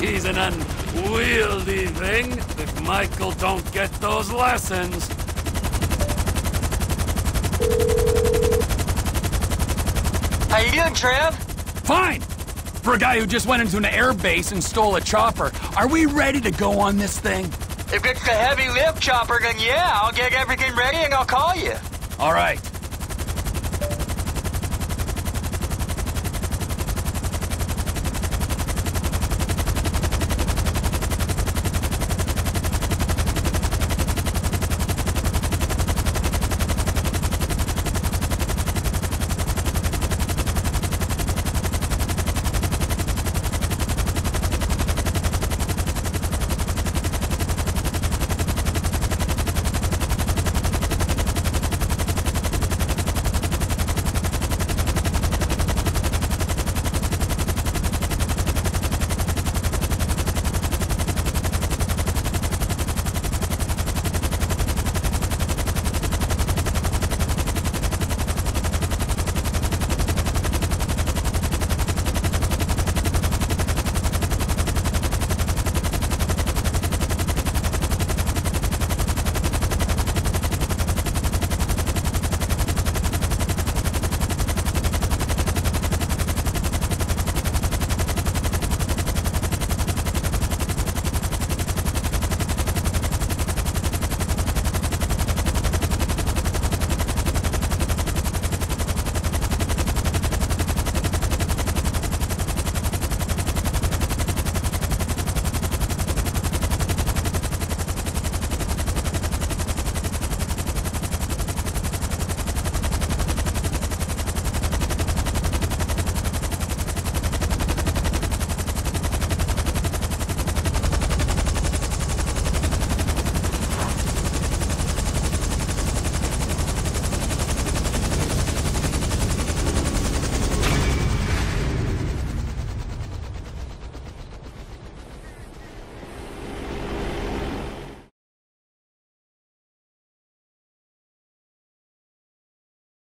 He's an unwieldy thing if Michael don't get those lessons. How you doing, Trev? Fine! For a guy who just went into an airbase and stole a chopper, are we ready to go on this thing? If it's the heavy lift chopper, then yeah, I'll get everything ready and I'll call you. All right.